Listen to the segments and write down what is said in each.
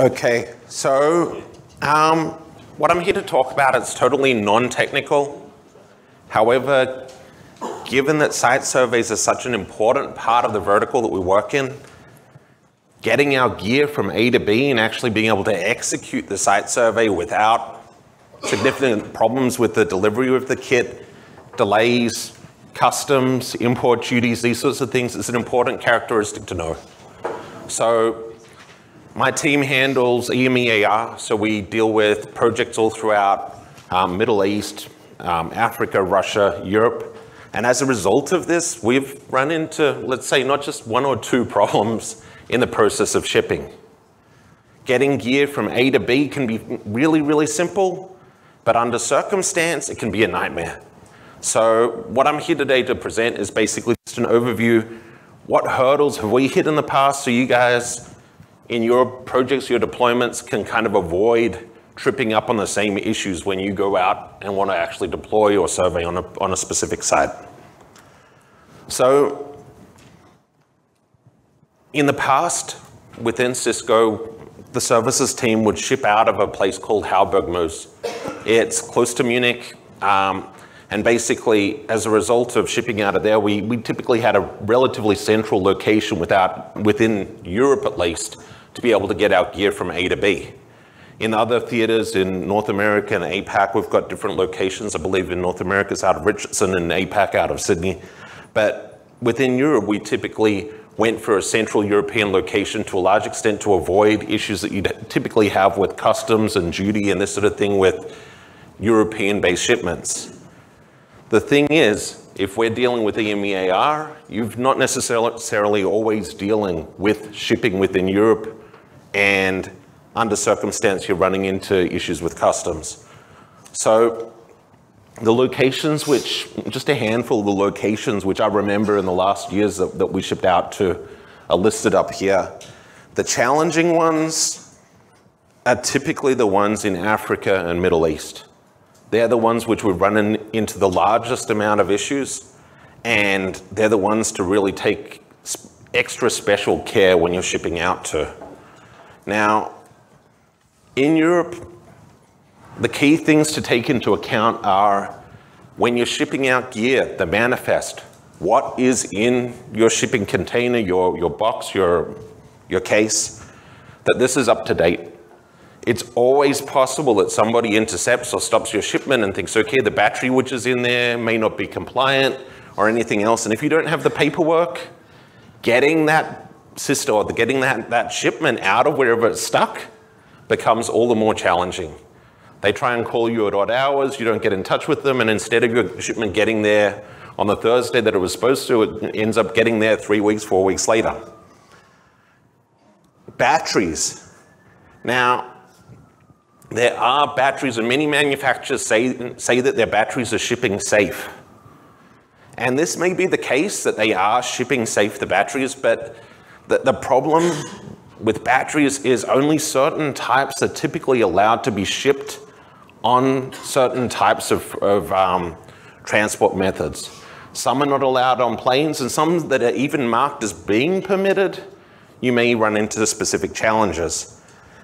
Okay, so um, what I'm here to talk about is totally non-technical. However, given that site surveys are such an important part of the vertical that we work in, getting our gear from A to B and actually being able to execute the site survey without significant problems with the delivery of the kit, delays, customs, import duties, these sorts of things is an important characteristic to know. So my team handles EMEAR, so we deal with projects all throughout um, Middle East, um, Africa, Russia, Europe. And as a result of this, we've run into, let's say, not just one or two problems in the process of shipping. Getting gear from A to B can be really, really simple, but under circumstance, it can be a nightmare. So what I'm here today to present is basically just an overview. What hurdles have we hit in the past so you guys in your projects, your deployments can kind of avoid tripping up on the same issues when you go out and want to actually deploy or survey on a, on a specific site. So in the past, within Cisco, the services team would ship out of a place called Hallbergmoos. It's close to Munich. Um, and basically, as a result of shipping out of there, we, we typically had a relatively central location without, within Europe at least, to be able to get our gear from A to B. In other theaters in North America and APAC, we've got different locations. I believe in North America it's out of Richardson and APAC out of Sydney. But within Europe, we typically went for a central European location to a large extent to avoid issues that you'd typically have with customs and duty and this sort of thing with European-based shipments. The thing is, if we're dealing with EMEAR, you've not necessarily always dealing with shipping within Europe and under circumstance you're running into issues with customs. So the locations which, just a handful of the locations which I remember in the last years that, that we shipped out to are listed up here. The challenging ones are typically the ones in Africa and Middle East. They're the ones which we're running into the largest amount of issues, and they're the ones to really take extra special care when you're shipping out to. Now, in Europe, the key things to take into account are when you're shipping out gear, the manifest, what is in your shipping container, your, your box, your, your case, that this is up to date. It's always possible that somebody intercepts or stops your shipment and thinks, okay, the battery which is in there may not be compliant or anything else. And if you don't have the paperwork, getting that system or getting that, that shipment out of wherever it's stuck becomes all the more challenging. They try and call you at odd hours, you don't get in touch with them, and instead of your shipment getting there on the Thursday that it was supposed to, it ends up getting there three weeks, four weeks later. Batteries. Now, there are batteries, and many manufacturers say, say that their batteries are shipping safe. And this may be the case that they are shipping safe the batteries, but the, the problem with batteries is only certain types are typically allowed to be shipped on certain types of, of um, transport methods. Some are not allowed on planes, and some that are even marked as being permitted, you may run into specific challenges.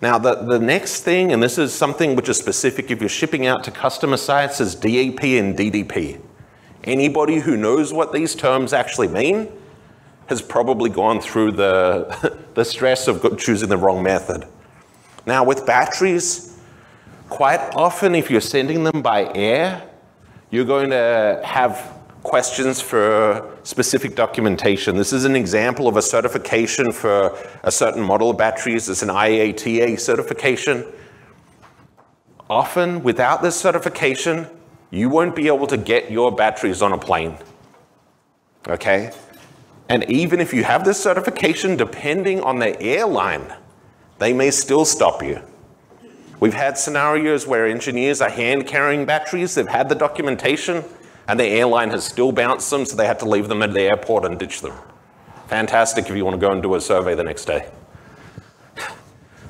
Now, the, the next thing, and this is something which is specific if you're shipping out to customer sites, is DAP and DDP. Anybody who knows what these terms actually mean has probably gone through the, the stress of choosing the wrong method. Now, with batteries, quite often if you're sending them by air, you're going to have questions for specific documentation. This is an example of a certification for a certain model of batteries. It's an IATA certification. Often, without this certification, you won't be able to get your batteries on a plane. Okay? And even if you have this certification, depending on the airline, they may still stop you. We've had scenarios where engineers are hand carrying batteries, they've had the documentation, and the airline has still bounced them, so they had to leave them at the airport and ditch them. Fantastic if you want to go and do a survey the next day.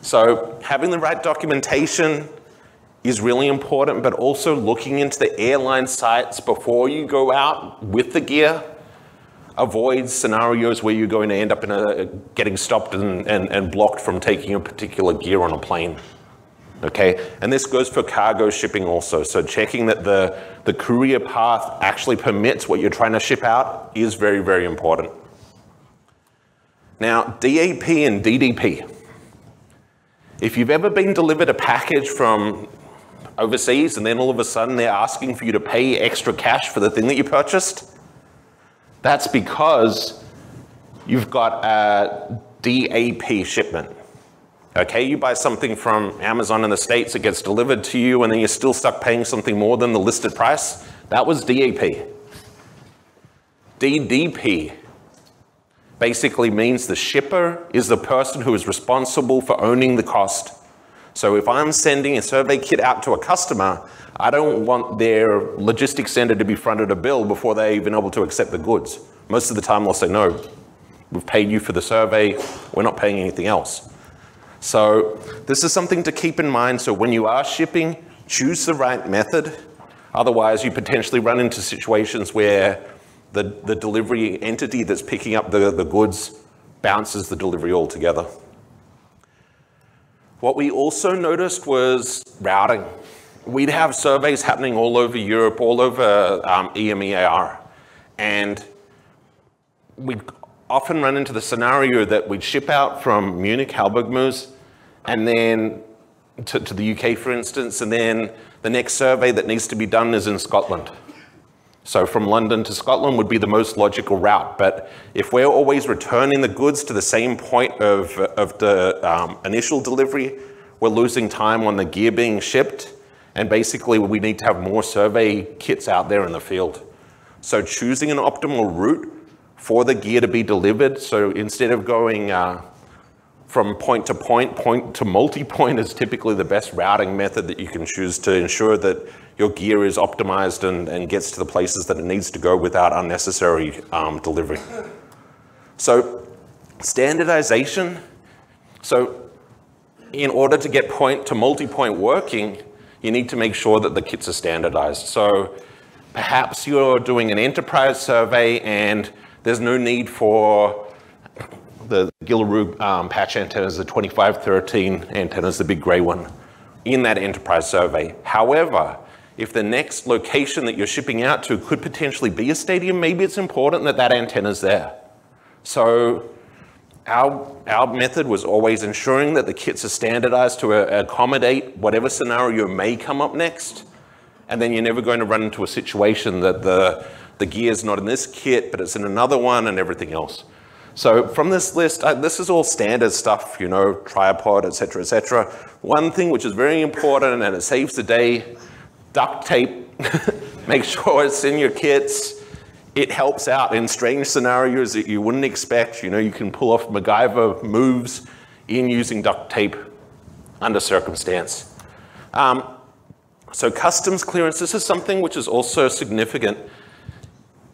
So having the right documentation is really important, but also looking into the airline sites before you go out with the gear. Avoids scenarios where you're going to end up in a, getting stopped and, and, and blocked from taking a particular gear on a plane. Okay, and this goes for cargo shipping also. So checking that the, the courier path actually permits what you're trying to ship out is very, very important. Now, DAP and DDP. If you've ever been delivered a package from overseas and then all of a sudden they're asking for you to pay extra cash for the thing that you purchased, that's because you've got a DAP shipment. Okay, you buy something from Amazon in the States, it gets delivered to you, and then you're still stuck paying something more than the listed price. That was DAP. DDP basically means the shipper is the person who is responsible for owning the cost. So if I'm sending a survey kit out to a customer, I don't want their logistics center to be fronted a bill before they're even able to accept the goods. Most of the time they'll say, no, we've paid you for the survey, we're not paying anything else. So this is something to keep in mind. So when you are shipping, choose the right method. Otherwise, you potentially run into situations where the, the delivery entity that's picking up the, the goods bounces the delivery altogether. What we also noticed was routing. We'd have surveys happening all over Europe, all over um, EMEAR, and we'd often run into the scenario that we'd ship out from Munich, Hallbergmoos, and then to, to the UK, for instance, and then the next survey that needs to be done is in Scotland. So from London to Scotland would be the most logical route. But if we're always returning the goods to the same point of, of the um, initial delivery, we're losing time on the gear being shipped. And basically we need to have more survey kits out there in the field. So choosing an optimal route for the gear to be delivered. So instead of going uh, from point to point, point to multi-point is typically the best routing method that you can choose to ensure that your gear is optimized and, and gets to the places that it needs to go without unnecessary um, delivery. So standardization. So in order to get point to multi-point working, you need to make sure that the kits are standardized. So perhaps you're doing an enterprise survey and there's no need for the Gilaroo um, patch antennas, the 2513 antennas, the big gray one, in that enterprise survey. However, if the next location that you're shipping out to could potentially be a stadium, maybe it's important that that antenna's there. So our, our method was always ensuring that the kits are standardized to uh, accommodate whatever scenario may come up next. And then you're never going to run into a situation that the, the gear's not in this kit, but it's in another one and everything else. So from this list, uh, this is all standard stuff, you know, tripod, et cetera, et cetera. One thing which is very important and it saves the day duct tape, make sure it's in your kits. It helps out in strange scenarios that you wouldn't expect. You know, you can pull off MacGyver moves in using duct tape under circumstance. Um, so customs clearance, this is something which is also significant.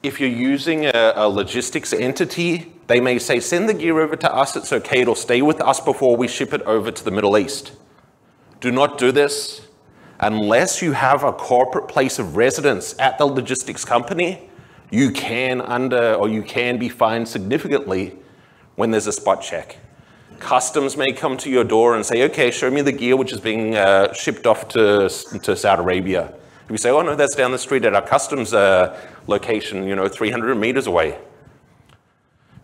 If you're using a, a logistics entity, they may say, send the gear over to us, it's okay, it'll stay with us before we ship it over to the Middle East. Do not do this unless you have a corporate place of residence at the logistics company, you can under or you can be fined significantly when there's a spot check. Customs may come to your door and say, okay, show me the gear which is being uh, shipped off to, to Saudi Arabia. If you say, oh no, that's down the street at our customs uh, location, you know, 300 meters away,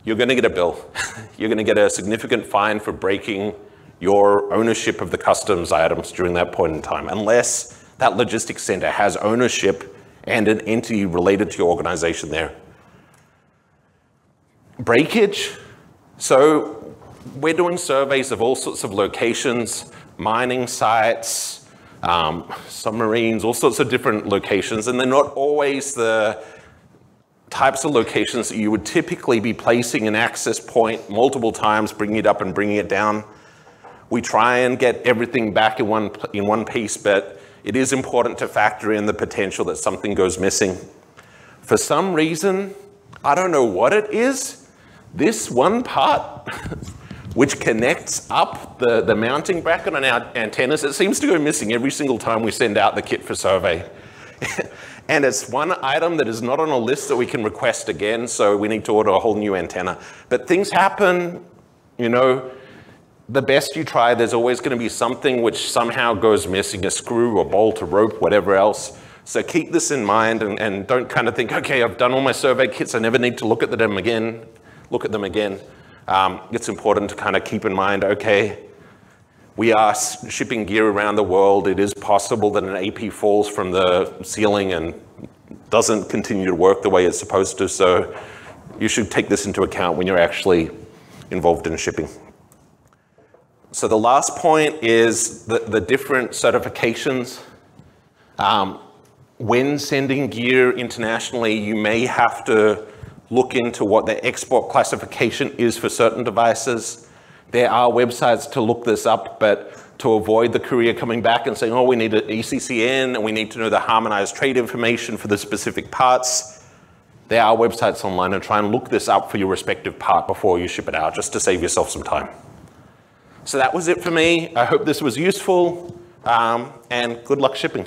you're gonna get a bill. you're gonna get a significant fine for breaking your ownership of the customs items during that point in time, unless that logistics center has ownership and an entity related to your organization there. Breakage. So we're doing surveys of all sorts of locations, mining sites, um, submarines, all sorts of different locations, and they're not always the types of locations that you would typically be placing an access point multiple times, bringing it up and bringing it down. We try and get everything back in one, in one piece, but it is important to factor in the potential that something goes missing. For some reason, I don't know what it is, this one part, which connects up the, the mounting bracket on our antennas, it seems to go missing every single time we send out the kit for survey. and it's one item that is not on a list that we can request again, so we need to order a whole new antenna. But things happen, you know, the best you try, there's always going to be something which somehow goes missing, a screw, a bolt, a rope, whatever else. So keep this in mind and, and don't kind of think, okay, I've done all my survey kits, I never need to look at them again, look at them again. Um, it's important to kind of keep in mind, okay, we are shipping gear around the world. It is possible that an AP falls from the ceiling and doesn't continue to work the way it's supposed to. So you should take this into account when you're actually involved in shipping. So the last point is the, the different certifications. Um, when sending gear internationally, you may have to look into what the export classification is for certain devices. There are websites to look this up, but to avoid the courier coming back and saying, oh, we need an ECCN and we need to know the harmonized trade information for the specific parts, there are websites online and try and look this up for your respective part before you ship it out, just to save yourself some time. So that was it for me. I hope this was useful, um, and good luck shipping.